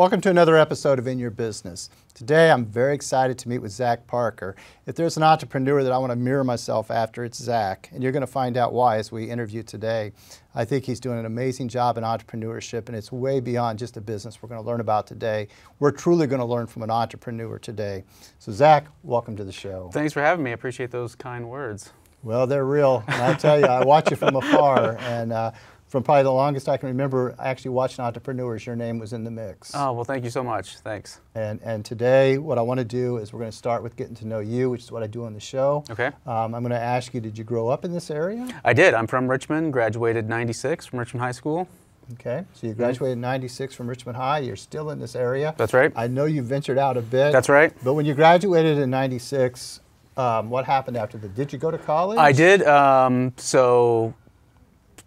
Welcome to another episode of In Your Business. Today I'm very excited to meet with Zack Parker. If there's an entrepreneur that I want to mirror myself after, it's Zack, and you're going to find out why as we interview today. I think he's doing an amazing job in entrepreneurship, and it's way beyond just a business we're going to learn about today. We're truly going to learn from an entrepreneur today. So, Zack, welcome to the show. Thanks for having me. I appreciate those kind words. Well, they're real. And I tell you, I watch you from afar, and uh, from probably the longest I can remember actually watching entrepreneurs, your name was in the mix. Oh, well, thank you so much. Thanks. And, and today, what I want to do is we're going to start with getting to know you, which is what I do on the show. Okay. Um, I'm going to ask you, did you grow up in this area? I did. I'm from Richmond, graduated 96 from Richmond High School. Okay, so you graduated in 96 from Richmond High. You're still in this area. That's right. I know you ventured out a bit. That's right. But when you graduated in 96, um, what happened after that? Did you go to college? I did. Um, so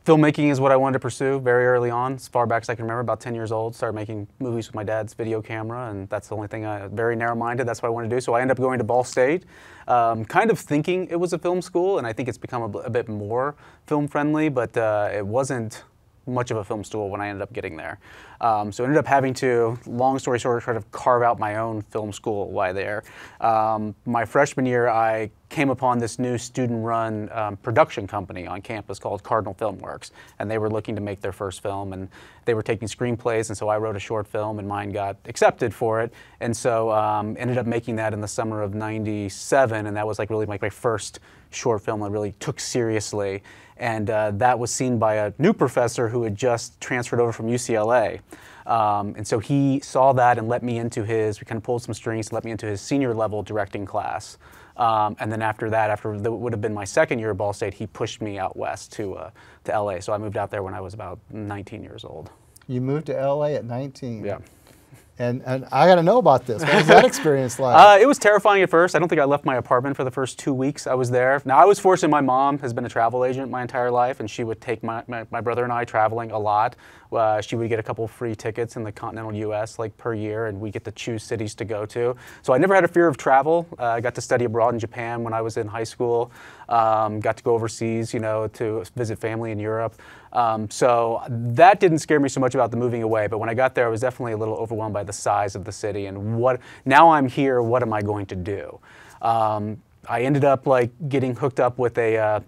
filmmaking is what I wanted to pursue very early on, as far back as I can remember, about 10 years old. Started making movies with my dad's video camera, and that's the only thing I, very narrow-minded, that's what I wanted to do. So I ended up going to Ball State, um, kind of thinking it was a film school, and I think it's become a, a bit more film-friendly, but uh, it wasn't much of a film school when I ended up getting there. Um, so I ended up having to, long story short, try to carve out my own film school while there. Um, my freshman year, I came upon this new student-run um, production company on campus called Cardinal Filmworks, and they were looking to make their first film, and they were taking screenplays, and so I wrote a short film, and mine got accepted for it, and so um, ended up making that in the summer of '97, and that was like really like my first short film I really took seriously, and uh, that was seen by a new professor who had just transferred over from UCLA. Um, and so he saw that and let me into his, we kind of pulled some strings, let me into his senior level directing class. Um, and then after that, after the, would have been my second year at Ball State, he pushed me out west to, uh, to LA. So I moved out there when I was about 19 years old. You moved to LA at 19? Yeah. And, and I got to know about this. What was that experience like? Uh, it was terrifying at first. I don't think I left my apartment for the first two weeks I was there. Now, I was fortunate my mom has been a travel agent my entire life, and she would take my, my, my brother and I traveling a lot. Uh, she would get a couple free tickets in the continental U.S. like per year, and we get to choose cities to go to. So I never had a fear of travel. Uh, I got to study abroad in Japan when I was in high school. Um, got to go overseas, you know, to visit family in Europe. Um, so that didn't scare me so much about the moving away. But when I got there, I was definitely a little overwhelmed by the size of the city and what. Now I'm here. What am I going to do? Um, I ended up like getting hooked up with a. Uh,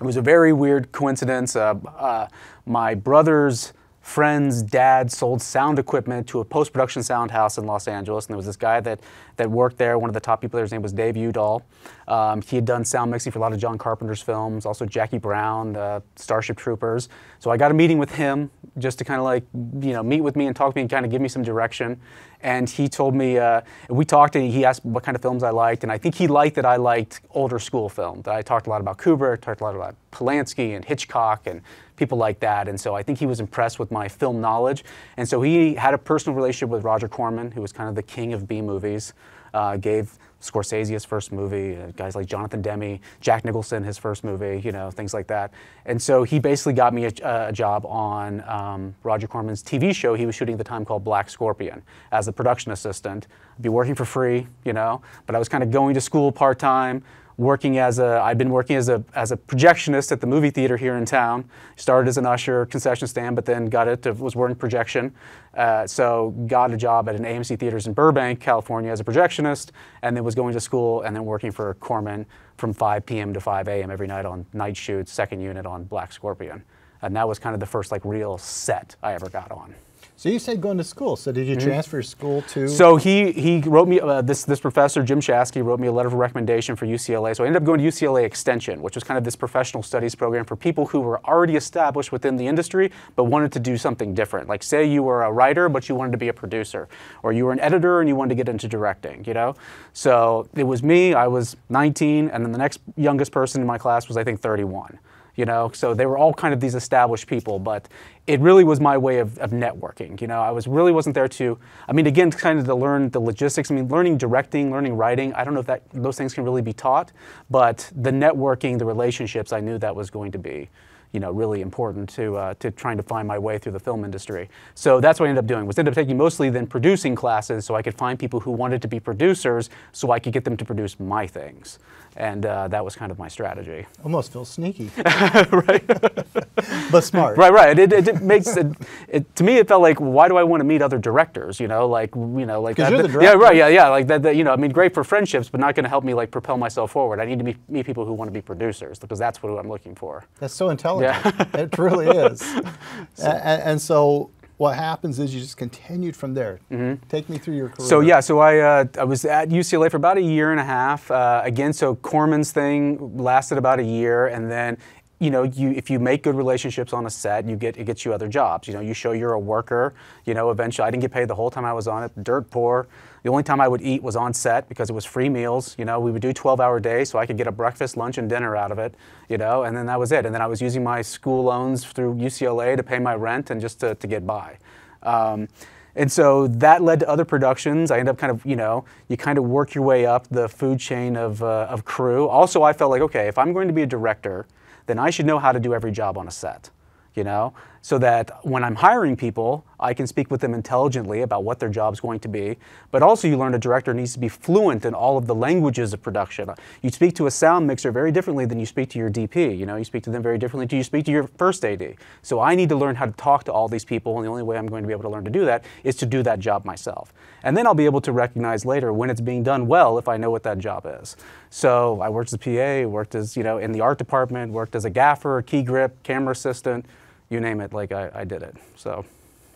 it was a very weird coincidence. Uh, uh, my brother's friend's dad sold sound equipment to a post-production sound house in Los Angeles, and there was this guy that, that worked there, one of the top people there, his name was Dave Udall. Um, he had done sound mixing for a lot of John Carpenter's films, also Jackie Brown, uh, Starship Troopers. So I got a meeting with him just to kind of like, you know, meet with me and talk to me and kind of give me some direction. And he told me, uh, we talked and he asked what kind of films I liked, and I think he liked that I liked older school film. That I talked a lot about Kubrick, talked a lot about Polanski and Hitchcock and people like that. And so I think he was impressed with my film knowledge. And so he had a personal relationship with Roger Corman, who was kind of the king of B movies. Uh, gave Scorsese his first movie, uh, guys like Jonathan Demme, Jack Nicholson his first movie, you know, things like that. And so he basically got me a, a job on um, Roger Corman's TV show he was shooting at the time called Black Scorpion as a production assistant. I'd be working for free, you know, but I was kind of going to school part time, working as a, I'd been working as a, as a projectionist at the movie theater here in town. Started as an usher, concession stand, but then got it, to, was working projection. Uh, so got a job at an AMC Theaters in Burbank, California as a projectionist, and then was going to school and then working for Corman from 5 p.m. to 5 a.m. every night on night shoots, second unit on Black Scorpion. And that was kind of the first like real set I ever got on. So you said going to school. So did you Mm-hmm. transfer school to? So he he wrote me uh, this this professor Jim Shasky wrote me a letter of recommendation for UCLA. So I ended up going to UCLA Extension, which was kind of this professional studies program for people who were already established within the industry but wanted to do something different. Like say you were a writer but you wanted to be a producer, or you were an editor and you wanted to get into directing. You know, so it was me. I was 19, and then the next youngest person in my class was I think 31 you know? So they were all kind of these established people but it really was my way of, of networking you know? I was really wasn't there to i mean again kind of to learn the logistics. I mean learning directing learning writing i don't know if that those things can really be taught but the networking the relationships i knew that was going to be you know, really important to, uh, to trying to find my way through the film industry. So that's what I ended up doing, was ended up taking mostly then producing classes so I could find people who wanted to be producers so I could get them to produce my things. And uh, that was kind of my strategy. Almost feels sneaky. right. but smart. Right, right. It, it, it makes it, it, to me. It felt like, why do I want to meet other directors? You know, like you know, like that. You're the director. yeah, right, yeah, yeah. Like that, that. You know, I mean, great for friendships, but not going to help me like propel myself forward. I need to meet, meet people who want to be producers because that's what I'm looking for. That's so intelligent. Yeah. it really is. so. And, and so what happens is you just continued from there. Mm-hmm. Take me through your career. So yeah, so I uh, I was at UCLA for about a year and a half. Uh, again, so Corman's thing lasted about a year, and then you know, you if you make good relationships on a set, you get it gets you other jobs. You know, you show you're a worker. You know, eventually I didn't get paid the whole time I was on it, dirt poor. The only time I would eat was on set because it was free meals. You know, we would do 12-hour days, so I could get a breakfast, lunch, and dinner out of it. You know, and then that was it. And then I was using my school loans through UCLA to pay my rent and just to, to get by. Um, and so that led to other productions. I ended up kind of, you know, you kind of work your way up the food chain of, uh, of crew. Also, I felt like, okay, if I'm going to be a director, then I should know how to do every job on a set, you know? So that when I'm hiring people, I can speak with them intelligently about what their job's going to be. But also, you learn a director needs to be fluent in all of the languages of production. You speak to a sound mixer very differently than you speak to your DP. You know, you speak to them very differently than you speak to your first AD. So I need to learn how to talk to all these people, and the only way I'm going to be able to learn to do that is to do that job myself. And then I'll be able to recognize later when it's being done well if I know what that job is. So I worked as a PA, worked as, you know, in the art department, worked as a gaffer, key grip, camera assistant, you name it, like I, I did it. So.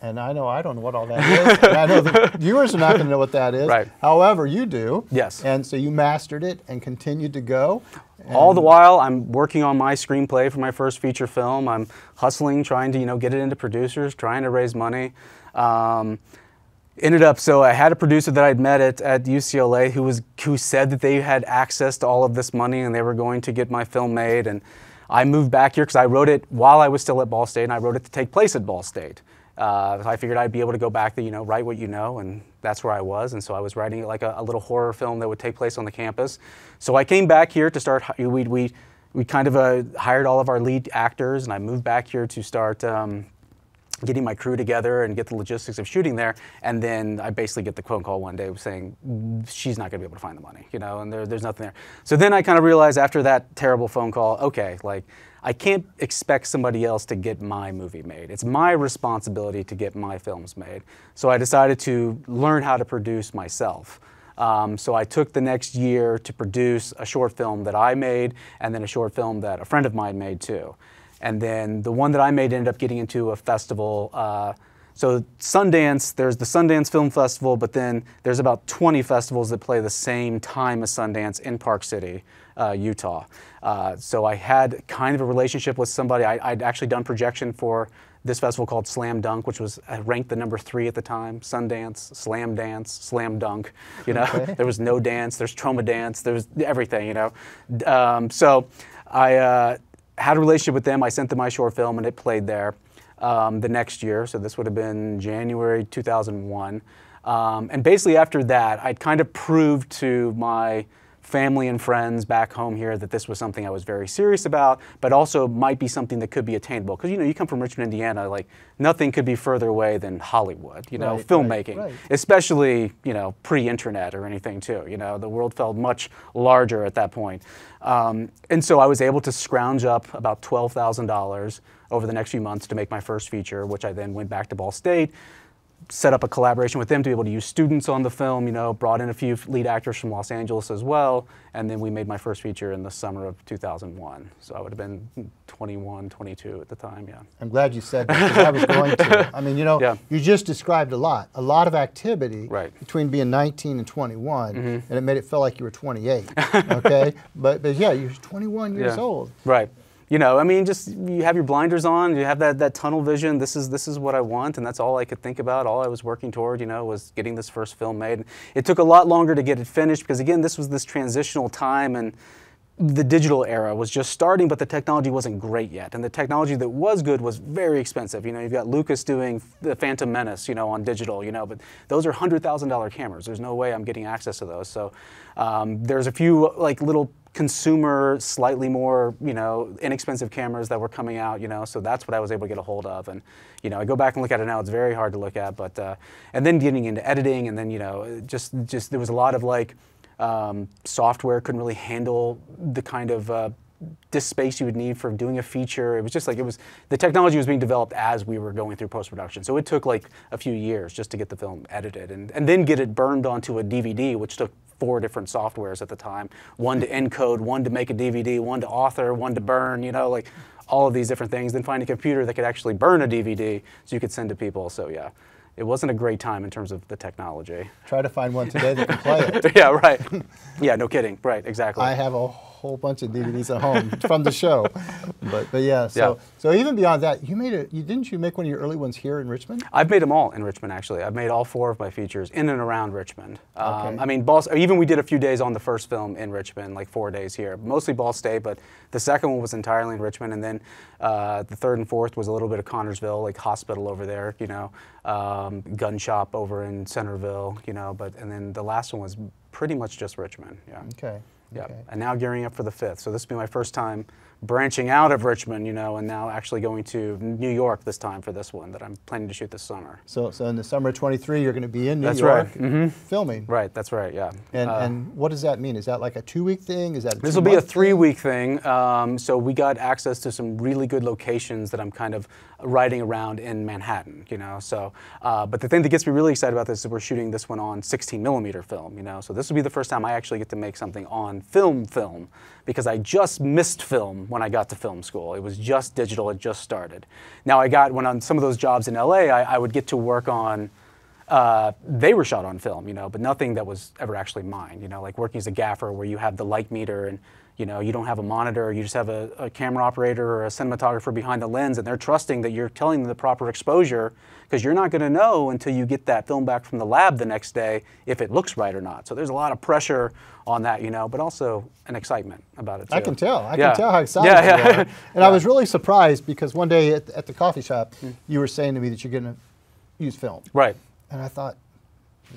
And I know I don't know what all that is. I know the viewers are not going to know what that is. Right. However, you do. Yes. And so you mastered it and continued to go. All the while, I'm working on my screenplay for my first feature film. I'm hustling, trying to you know get it into producers, trying to raise money. Um, ended up so I had a producer that I'd met at, at UCLA who was who said that they had access to all of this money and they were going to get my film made and I moved back here because I wrote it while I was still at Ball State, and I wrote it to take place at Ball State. Uh, so I figured I'd be able to go back to, you know, write what you know, and that's where I was. And so I was writing like a, a little horror film that would take place on the campus. So I came back here to start, we, we, we kind of uh, hired all of our lead actors, and I moved back here to start um, getting my crew together and get the logistics of shooting there. And then I basically get the phone call one day saying, she's not going to be able to find the money, you know, and there, there's nothing there. So then I kind of realized after that terrible phone call, okay, like, I can't expect somebody else to get my movie made. It's my responsibility to get my films made. So I decided to learn how to produce myself. Um, so I took the next year to produce a short film that I made and then a short film that a friend of mine made too. And then the one that I made ended up getting into a festival. Uh, so Sundance, there's the Sundance Film Festival, but then there's about 20 festivals that play the same time as Sundance in Park City, uh, Utah. Uh, so I had kind of a relationship with somebody. I, would actually done projection for this festival called Slam Dunk, which was uh, ranked the number three at the time. Sundance, Slam Dance, Slam Dunk. You know, okay. there was no dance. There's TromaDance. There's everything. You know, um, so I uh, had a relationship with them. I sent them my short film, and it played there um, the next year. So this would have been January 2001. Um, and basically after that, I'd kind of proved to my family and friends back home here that this was something I was very serious about, but also might be something that could be attainable. Because you know, you come from Richmond, Indiana, like nothing could be further away than Hollywood. You know, right, filmmaking, right, right. especially you know pre-internet or anything too. You know, the world felt much larger at that point, um, and so I was able to scrounge up about twelve thousand dollars over the next few months to make my first feature, which I then went back to Ball State set up a collaboration with them to be able to use students on the film, you know, brought in a few lead actors from Los Angeles as well, and then we made my first feature in the summer of 2001. So I would have been 21, 22 at the time, yeah. I'm glad you said that I was going to. I mean, you know, yeah. you just described a lot, a lot of activity right. between being 19 and 21, mm-hmm. and it made it feel like you were 28, okay? but, but yeah, you're 21 years yeah. old. Right you know, I mean, just you have your blinders on, you have that, that tunnel vision. This is this is what I want, and that's all I could think about. All I was working toward, you know, was getting this first film made. It took a lot longer to get it finished because again, this was this transitional time and the digital era was just starting, but the technology wasn't great yet. And the technology that was good was very expensive. You know, you've got Lucas doing the Phantom Menace, you know, on digital, you know, but those are $100,000 cameras. There's no way I'm getting access to those. So um, there's a few like little consumer, slightly more, you know, inexpensive cameras that were coming out, you know, so that's what I was able to get a hold of. And, you know, I go back and look at it now, it's very hard to look at, but, uh, and then getting into editing and then, you know, just, just, there was a lot of like, um, software couldn't really handle the kind of uh, disk space you would need for doing a feature. It was just like it was the technology was being developed as we were going through post production. So it took like a few years just to get the film edited and, and then get it burned onto a DVD, which took four different softwares at the time one to encode, one to make a DVD, one to author, one to burn, you know, like all of these different things. Then find a computer that could actually burn a DVD so you could send to people. So yeah it wasn't a great time in terms of the technology. Try to find one today that can play it. yeah, right. Yeah, no kidding. Right, exactly. I have a whole bunch of DVDs at home from the show. But but yeah, so yeah. so even beyond that, you made a you didn't you make one of your early ones here in Richmond? I've made them all in Richmond actually. I've made all four of my features in and around Richmond. Um, okay. I mean, Ball, even we did a few days on the first film in Richmond, like four days here, mostly Ball State, but the second one was entirely in Richmond, and then uh, the third and fourth was a little bit of Connersville, like hospital over there, you know, um, gun shop over in Centerville, you know, but and then the last one was pretty much just Richmond. Yeah. Okay. Yeah, okay. and now gearing up for the fifth. So this will be my first time branching out of Richmond, you know, and now actually going to New York this time for this one that I'm planning to shoot this summer. So, so in the summer of 23, you're going to be in New that's York right. mm-hmm. filming. Right, that's right, yeah. And, uh, and what does that mean? Is that like a two-week thing? Is that This will be a three-week thing. Um, so we got access to some really good locations that I'm kind of riding around in Manhattan, you know. So, uh, but the thing that gets me really excited about this is we're shooting this one on 16 millimeter film, you know. So this will be the first time I actually get to make something on film film because I just missed film when I got to film school. It was just digital, it just started. Now I got, when on some of those jobs in LA, I, I would get to work on, uh, they were shot on film, you know, but nothing that was ever actually mine, you know, like working as a gaffer where you have the light meter and you know, you don't have a monitor, you just have a, a, camera operator or a cinematographer behind the lens, and they're trusting that you're telling them the proper exposure because you're not going to know until you get that film back from the lab the next day if it looks right or not. So there's a lot of pressure on that, you know, but also an excitement about it too. I can tell. I yeah. can tell how excited yeah, yeah. you are. And yeah. I was really surprised because one day at, at the coffee shop, mm. you were saying to me that you're going to use film. Right. And I thought,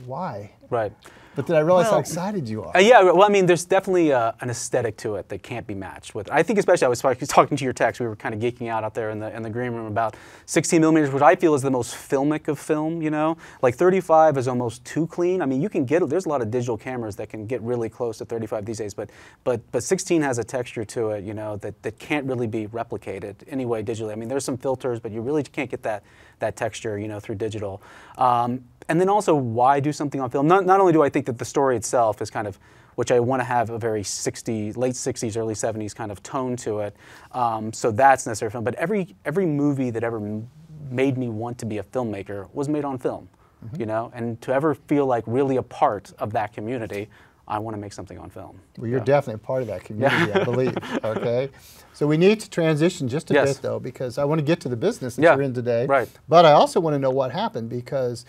why? Right. But then I realized well, how excited you are. Uh, yeah, well, I mean, there's definitely uh, an aesthetic to it that can't be matched with. I think, especially, I was talking to your text. We were kind of geeking out out there in the in the green room about 16 millimeters, which I feel is the most filmic of film. You know, like 35 is almost too clean. I mean, you can get there's a lot of digital cameras that can get really close to 35 these days, but but but 16 has a texture to it. You know, that that can't really be replicated anyway digitally. I mean, there's some filters, but you really can't get that that texture. You know, through digital. Um, and then also why do something on film? Not, not only do I think that the story itself is kind of, which I want to have a very 60, late 60s, early 70s kind of tone to it. Um, so that's necessary film. But every, every movie that ever made me want to be a filmmaker was made on film, mm-hmm. you know? And to ever feel like really a part of that community, I want to make something on film. Well, you're yeah. definitely a part of that community, yeah. I believe. Okay, so we need to transition just a yes. bit though, because I want to get to the business that yeah. you're in today. Right. But I also want to know what happened because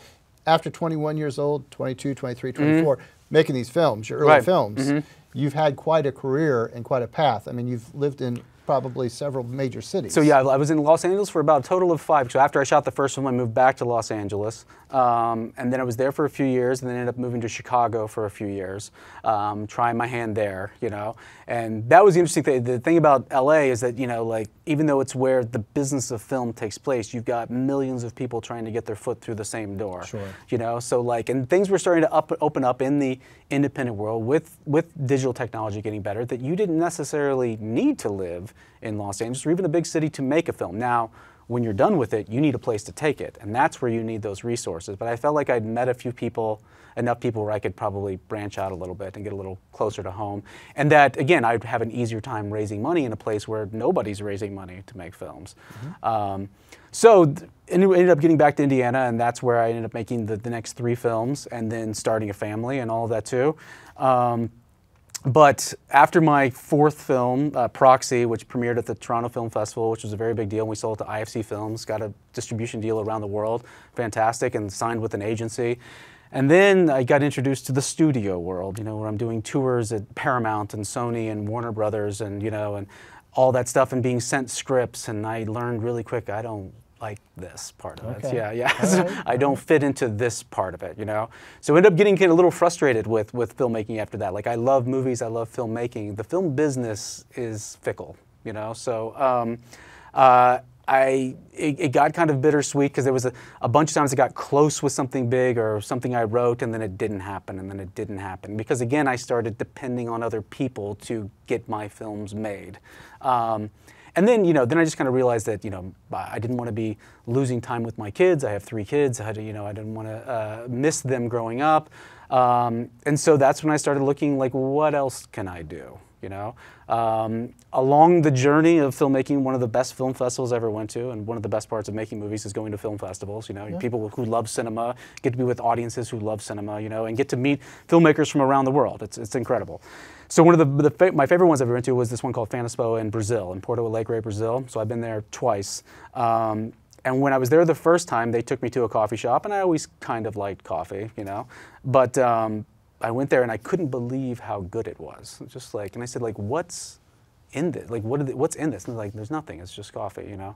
after 21 years old, 22, 23, 24, mm-hmm. making these films, your early right. films, mm-hmm. you've had quite a career and quite a path. I mean, you've lived in probably several major cities. So yeah, I was in Los Angeles for about a total of five. So after I shot the first one, I moved back to Los Angeles, um, and then I was there for a few years, and then ended up moving to Chicago for a few years, um, trying my hand there, you know. And that was the interesting thing. The thing about LA is that you know, like even though it's where the business of film takes place, you've got millions of people trying to get their foot through the same door. Sure. You know, so like, and things were starting to up, open up in the independent world with with digital technology getting better that you didn't necessarily need to live in Los Angeles or even a big city to make a film. Now, when you're done with it, you need a place to take it, and that's where you need those resources. But I felt like I'd met a few people, enough people where I could probably branch out a little bit and get a little closer to home. And that, again, I'd have an easier time raising money in a place where nobody's raising money to make films. Mm-hmm. Um, so th- ended up getting back to Indiana, and that's where I ended up making the, the next three films, and then starting a family and all of that too. Um, but after my fourth film, uh, Proxy, which premiered at the Toronto Film Festival, which was a very big deal, and we sold it to IFC Films, got a distribution deal around the world, fantastic, and signed with an agency. And then I got introduced to the studio world, you know, where I'm doing tours at Paramount and Sony and Warner Brothers and, you know, and all that stuff and being sent scripts. And I learned really quick, I don't like this part of it. Yeah, yeah. Right, I don't fit into this part of it, you know. So I ended up getting kind of a little frustrated with with filmmaking after that. Like I love movies, I love filmmaking. The film business is fickle, you know. So. Um, uh, I it, it got kind of bittersweet because there was a, a bunch of times I got close with something big or something I wrote and then it didn't happen and then it didn't happen because again I started depending on other people to get my films made. Um, and then you know then I just kind of realized that you know I didn't want to be losing time with my kids. I have three kids. I had to, you know I didn't want to uh, miss them growing up. Um, and so that's when I started looking like what else can I do? you know. Um, along the journey of filmmaking, one of the best film festivals I ever went to, and one of the best parts of making movies is going to film festivals. You know, Yeah. people who love cinema get to be with audiences who love cinema, you know, and get to meet filmmakers from around the world. It's, it's incredible. So one of the, the my favorite ones I've ever went to was this one called Fantaspoa in Brazil, in Porto Alegre, Brazil. So I've been there twice. Um, and when I was there the first time, they took me to a coffee shop, and I always kind of liked coffee, you know. But um, I went there and I couldn't believe how good it was. Just like, and I said, like, what's in this? Like, what what's in this? And they're like, there's nothing. It's just coffee, you know.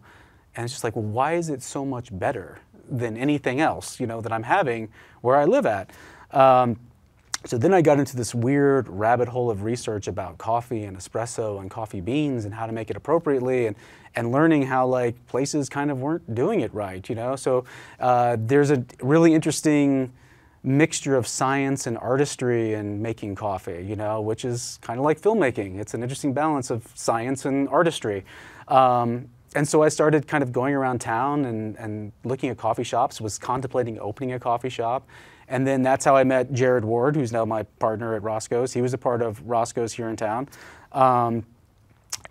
And it's just like, well, why is it so much better than anything else, you know, that I'm having where I live at? Um, so then I got into this weird rabbit hole of research about coffee and espresso and coffee beans and how to make it appropriately and, and learning how like places kind of weren't doing it right, you know? So uh, there's a really interesting mixture of science and artistry in making coffee, you know, which is kind of like filmmaking. It's an interesting balance of science and artistry. Um, and so I started kind of going around town and, and looking at coffee shops, was contemplating opening a coffee shop. And then that's how I met Jared Ward, who's now my partner at Roscoe's. He was a part of Roscoe's here in town. Um,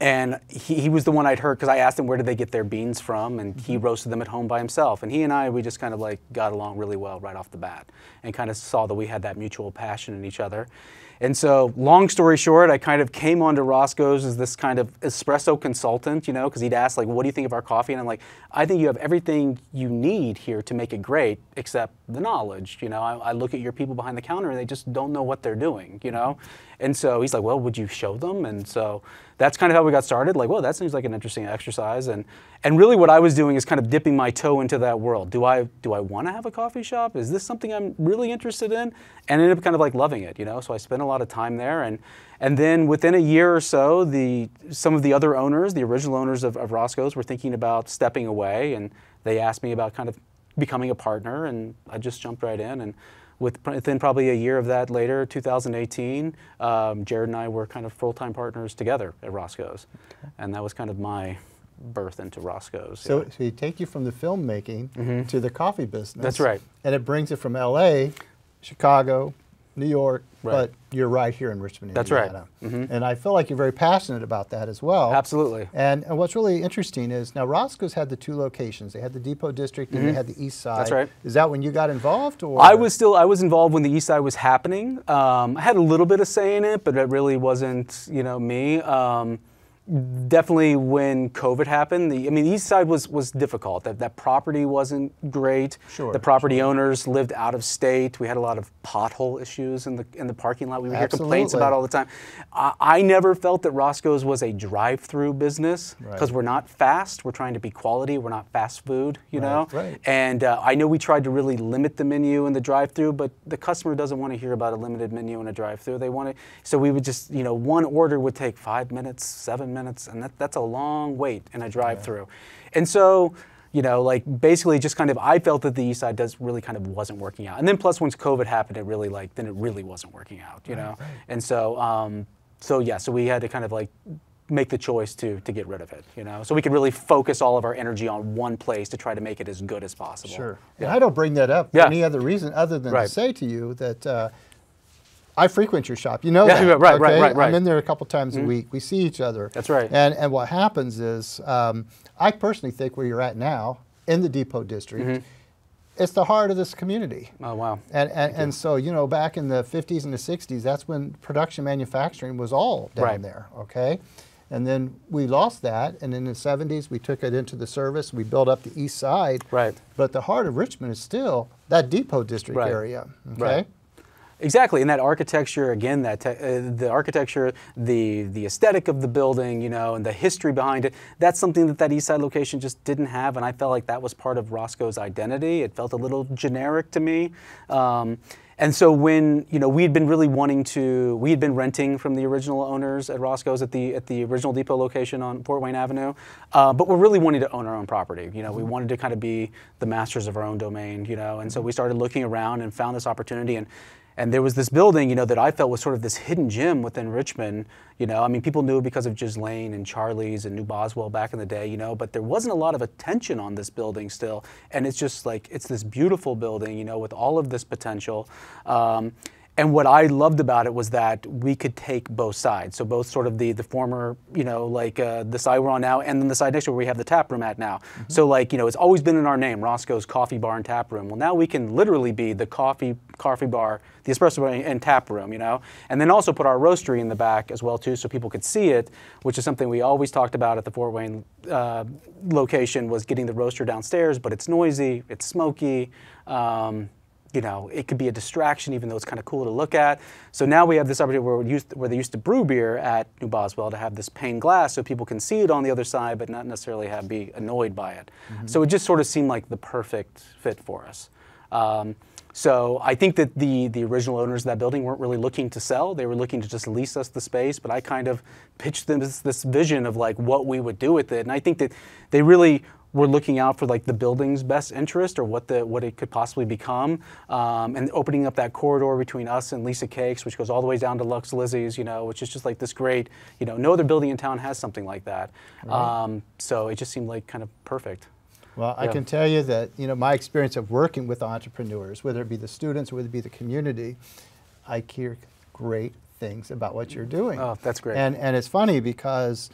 and he, he was the one I'd heard because I asked him where did they get their beans from, and he roasted them at home by himself. And he and I, we just kind of like got along really well right off the bat, and kind of saw that we had that mutual passion in each other. And so, long story short, I kind of came onto Roscoe's as this kind of espresso consultant, you know, because he'd ask like, "What do you think of our coffee?" And I'm like, "I think you have everything you need here to make it great, except the knowledge." You know, I, I look at your people behind the counter and they just don't know what they're doing, you know. And so he's like, "Well, would you show them?" And so that's kind of how we got started. Like, well, that seems like an interesting exercise. And and really, what I was doing is kind of dipping my toe into that world. Do I do I want to have a coffee shop? Is this something I'm really interested in? And I ended up kind of like loving it, you know. So I spent a lot of time there, and and then within a year or so, the some of the other owners, the original owners of, of Roscoe's, were thinking about stepping away, and they asked me about kind of becoming a partner, and I just jumped right in and. With, within probably a year of that later, 2018, um, Jared and I were kind of full-time partners together at Roscoe's, and that was kind of my birth into Roscoe's. So, yeah. so you take you from the filmmaking to the coffee business. That's right. And it brings it from L.A., Chicago, New York, Right. but you're right here in Richmond, That's right. Indiana. And I feel like you're very passionate about that as well. Absolutely. And, and what's really interesting is now Roscoe's had the two locations. They had the Depot District and they had the East Side. Mm-hmm. That's right. Is that when you got involved, or I was still I was involved when the East Side was happening. Um, I had a little bit of say in it, but it really wasn't you know me. Um, definitely when COVID happened, the I mean the East Side was was difficult. That that property wasn't great. Sure, The property owners lived out of state. We had a lot of pothole issues in the in the parking lot. We would hear complaints about all the time. I, I never felt that Roscoe's was a drive-through business because Right. we're not fast. We're trying to be quality. We're not fast food. You Right, know. right. And uh, I know we tried to really limit the menu in the drive-through, but the customer doesn't want to hear about a limited menu in a drive-through. They want to. So we would just, you know, one order would take five minutes, seven minutes, and that, that's a long wait in a drive-through. And so. You know, like basically, just kind of, I felt that the East Side does really kind of wasn't working out, and then plus once COVID happened, it really like then it really wasn't working out, you know, and so, um, so yeah, so we had to kind of like make the choice to to get rid of it, you know, so we could really focus all of our energy on one place to try to make it as good as possible. Sure. And I don't bring that up for Yeah. any other reason other than Right. to say to you that uh, I frequent your shop. You know Yeah, that. right, right, okay? right, I'm in there a couple times a week. We see each other. That's right. And and what happens is, um, I personally think where you're at now in the Depot District, Mm-hmm. it's the heart of this community. Oh wow. And, and, and so, you know, back in the 50s and the 60s, that's when production manufacturing was all down Right. there, okay? And then we lost that, and in the 70s, we took it into the service. We built up the east side. Right. But the heart of Richmond is still that Depot District Right. area, okay? Right. Exactly, and that architecture again, that uh, the architecture, the the aesthetic of the building, you know, and the history behind it. That's something that that East Side location just didn't have, and I felt like that was part of Roscoe's identity. It felt a little generic to me. Um, and so when you know we had been really wanting to, we had been renting from the original owners at Roscoe's at the at the original depot location on Fort Wayne Avenue, uh, but we're really wanting to own our own property. You know, we wanted to kind of be the masters of our own domain. You know, and so we started looking around and found this opportunity and. And there was this building, you know, that I felt was sort of this hidden gem within Richmond. You know, I mean, people knew because of Ghislaine and Charlie's and New Boswell back in the day, you know, but there wasn't a lot of attention on this building still. And it's just like, it's this beautiful building, you know, with all of this potential. Um, and what I loved about it was that we could take both sides. So both sort of the the former, you know, like uh, the side we're on now, and then the side next to where we have the tap room at now. Mm-hmm. So like, you know, it's always been in our name, Roscoe's Coffee Bar and Tap Room. Well, now we can literally be the coffee coffee bar, the espresso bar and tap room, you know, and then also put our roastery in the back as well too, so people could see it, which is something we always talked about at the Fort Wayne uh, location was getting the roaster downstairs, but it's noisy, it's smoky. Um, you know, it could be a distraction, even though it's kind of cool to look at. So now we have this opportunity where, used, where they used to brew beer at New Boswell to have this pane glass so people can see it on the other side, but not necessarily have be annoyed by it. Mm-hmm. So it just sort of seemed like the perfect fit for us. Um, so I think that the the original owners of that building weren't really looking to sell; they were looking to just lease us the space. But I kind of pitched them this, this vision of like what we would do with it, and I think that they really we're looking out for like the building's best interest or what the what it could possibly become, um, and opening up that corridor between us and Lisa Cakes, which goes all the way down to Lux Lizzie's, you know, which is just like this great, you know, no other building in town has something like that. Right. Um, so it just seemed like kind of perfect. Well, yeah. I can tell you that you know my experience of working with entrepreneurs, whether it be the students, or whether it be the community, I hear great things about what you're doing. Oh, that's great. And and it's funny because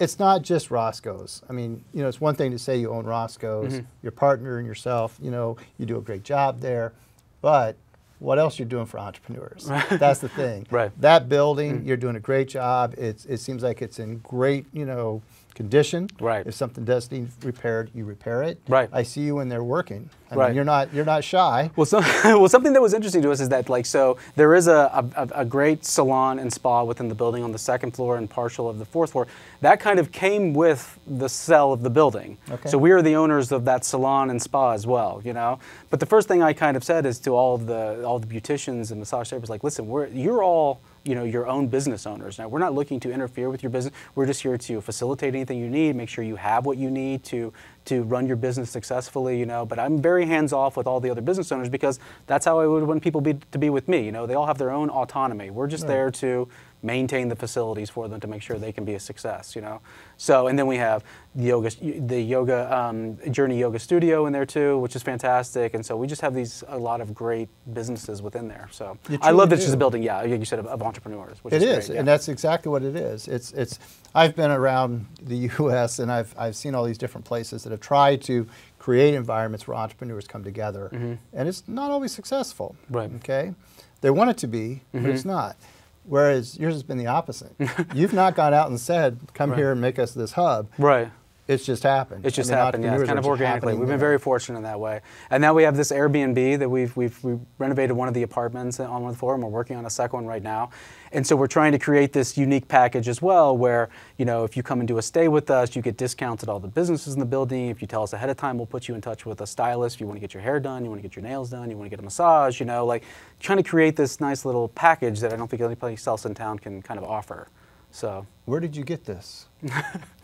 it's not just Roscoe's. I mean, you know, it's one thing to say you own Roscoe's, mm-hmm. your partner and yourself, you know, you do a great job there, but what else you're doing for entrepreneurs? That's the thing. right. That building, mm-hmm. you're doing a great job. It's, it seems like it's in great, you know, condition. Right. If something does need repaired, you repair it. Right. I see you when they're working. I right. Mean, you're not you're not shy. Well, so, well, something that was interesting to us is that like so there is a, a, a, great salon and spa within the building on the second floor and partial of the fourth floor. That kind of came with the sell of the building. Okay. So we are the owners of that salon and spa as well, you know. But the first thing I kind of said is to all of the all the beauticians and massage therapists, like, listen, we're you're all you know your own business owners. Now we're not looking to interfere with your business. We're just here to facilitate anything you need, make sure you have what you need to to run your business successfully. You know, but I'm very hands off with all the other business owners because that's how I would want people be, to be with me. You know, they all have their own autonomy. We're just right. there to maintain the facilities for them to make sure they can be a success. You know, so and then we have the yoga, the yoga um, Journey Yoga Studio in there too, which is fantastic. And so we just have these a lot of great businesses within there. So I love that it's just a building, yeah, like you said, of, of entrepreneurs. Which it is, is great, and that's exactly what it is. It's it's. I've been around the U.S. and I've I've seen all these different places that have tried to create environments where entrepreneurs come together, mm-hmm. and it's not always successful. Right. Okay. They want it to be, mm-hmm. but it's not. Whereas yours has been the opposite. You've not gone out and said, "Come right. here and make us this hub." Right. It's just happened. It's just I mean, happened. Yeah, it's kind of organically. We've been very fortunate in that way. And now we have this Airbnb that we've we've we renovated one of the apartments on one floor, and we're working on a second one right now. And so we're trying to create this unique package as well, where you know if you come and do a stay with us, you get discounts at all the businesses in the building. If you tell us ahead of time, we'll put you in touch with a stylist. If you want to get your hair done, you want to get your nails done, you want to get a massage. You know, like trying to create this nice little package that I don't think any place else in town can kind of offer. So where did you get this?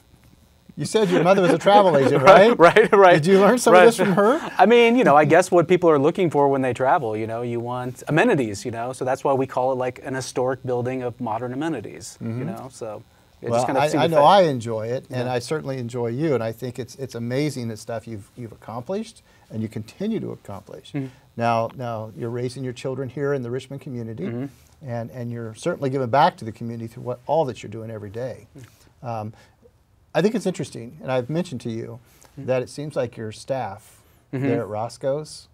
You said your mother was a travel agent, right? right, right. Did you learn some right. of this from her? I mean, you know, I guess what people are looking for when they travel, you know, you want amenities, you know, so that's why we call it like an historic building of modern amenities, mm-hmm. you know, so. well, kind of I, I know I enjoy it, and yeah. I certainly enjoy you, and I think it's it's amazing the stuff you've you've accomplished, and you continue to accomplish. Mm-hmm. Now, now you're raising your children here in the Richmond community, mm-hmm. and and you're certainly giving back to the community through what all that you're doing every day. Mm. Um, I think it's interesting, and I've mentioned to you mm-hmm. that it seems like your staff mm-hmm. there at Roscoe's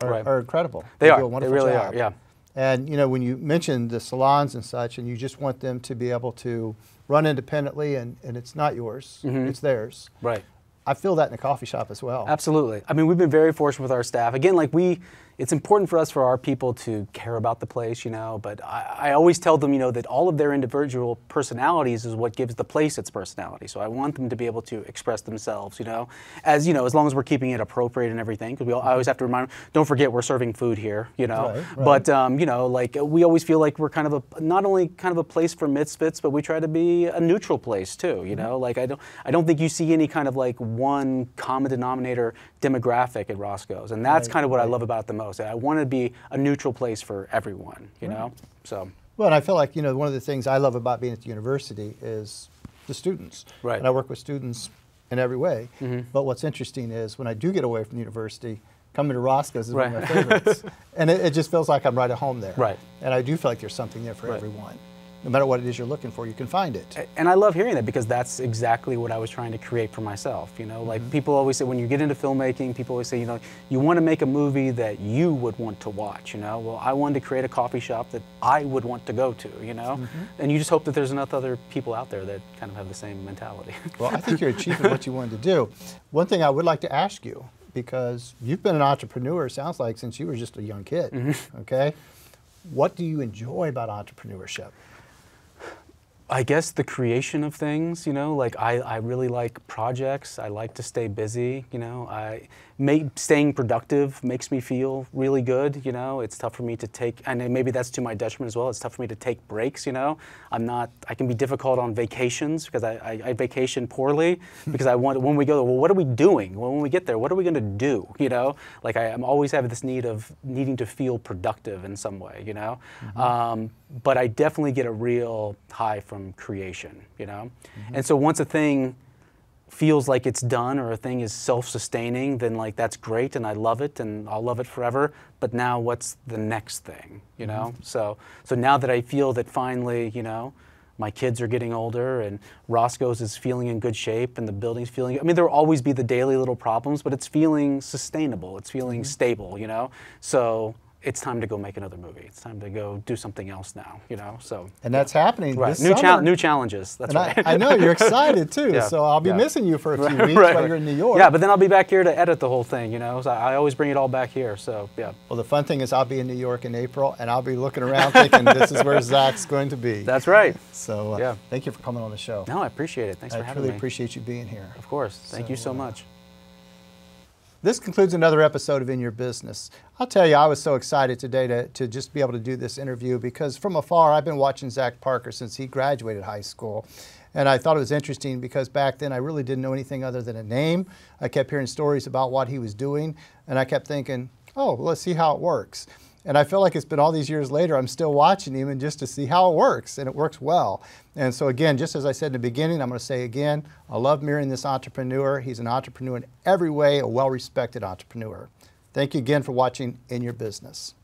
are, right. are incredible. They, they are. they really job. are. Yeah. And you know, when you mentioned the salons and such, and you just want them to be able to run independently, and, and it's not yours, mm-hmm. it's theirs. Right. I feel that in a coffee shop as well. Absolutely. I mean, we've been very fortunate with our staff. Again, like we, it's important for us for our people to care about the place, you know. But I, I always tell them, you know, that all of their individual personalities is what gives the place its personality. So I want them to be able to express themselves, you know, as you know, as long as we're keeping it appropriate and everything. Because we all, I always have to remind, them, don't forget we're serving food here, you know. Right, right. But um, you know, like we always feel like we're kind of a not only kind of a place for misfits, but we try to be a neutral place too. You know, like I don't I don't think you see any kind of like one common denominator demographic at Roscoe's, and that's Right, kind of what I love about it the most. I want to be a neutral place for everyone. You know, so. Well, and I feel like, you know, one of the things I love about being at the university is the students. Right. And I work with students in every way. Mm-hmm. But what's interesting is when I do get away from the university, coming to Roscoe's is one of my favorites. and it, it just feels like I'm right at home there. Right. And I do feel like there's something there for Right. everyone. No matter what it is you're looking for, you can find it. and I love hearing that because that's exactly what I was trying to create for myself. You know, like people always say when you get into filmmaking, people always say, you know, you want to make a movie that you would want to watch. You know, well, I wanted to create a coffee shop that I would want to go to. You know, and you just hope that there's enough other people out there that kind of have the same mentality. Well, I think you're achieving what you wanted to do. One thing I would like to ask you, because you've been an entrepreneur, it sounds like, since you were just a young kid, Mm-hmm. okay? What do you enjoy about entrepreneurship? I guess the creation of things, you know, like I, I really like projects. I like to stay busy, you know. I make, staying productive makes me feel really good, you know. It's tough for me to take, and maybe that's to my detriment as well. It's tough for me to take breaks, you know. I'm not, I can be difficult on vacations because I, I, I vacation poorly hmm. because I want, when we go, well, what are we doing? Well, when we get there, what are we going to do, you know? Like I, I'm always having this need of needing to feel productive in some way, you know. Mm-hmm. Um, but I definitely get a real high from creation, you know. Mm-hmm. And so once a thing feels like it's done or a thing is self-sustaining, then like that's great and I love it and I'll love it forever. But now what's the next thing, you mm-hmm. know? So so now that I feel that finally, you know, my kids are getting older and Roscoe's is feeling in good shape and the building's feeling I mean there'll always be the daily little problems, but it's feeling sustainable. It's feeling mm-hmm. stable, you know? So it's time to go make another movie. It's time to go do something else now, you know? So And that's happening right. New chal- new challenges. That's and right. I, I know you're excited too, Yeah, so I'll be yeah. missing you for a few Right, weeks right, while you're in New York. Yeah, but then I'll be back here to edit the whole thing, you know. So I always bring it all back here. So yeah, well, the fun thing is I'll be in New York in April, and I'll be looking around thinking this is where Zack's going to be. that's right. so uh, yeah. thank you for coming on the show. No, I appreciate it. Thanks I for having me. I truly appreciate you being here. Of course. Thank you So, so uh, much. This concludes another episode of In Your Business. I'll tell you, I was so excited today to, to just be able to do this interview because from afar, I've been watching Zack Parker since he graduated high school. And I thought it was interesting because back then I really didn't know anything other than a name. I kept hearing stories about what he was doing, and I kept thinking, oh, well, let's see how it works. And I feel like it's been all these years later, I'm still watching him and just to see how it works, and it works well. And so, again, just as I said in the beginning, I'm going to say again, I love mirroring this entrepreneur. He's an entrepreneur in every way, a well respected entrepreneur. Thank you again for watching In Your Business.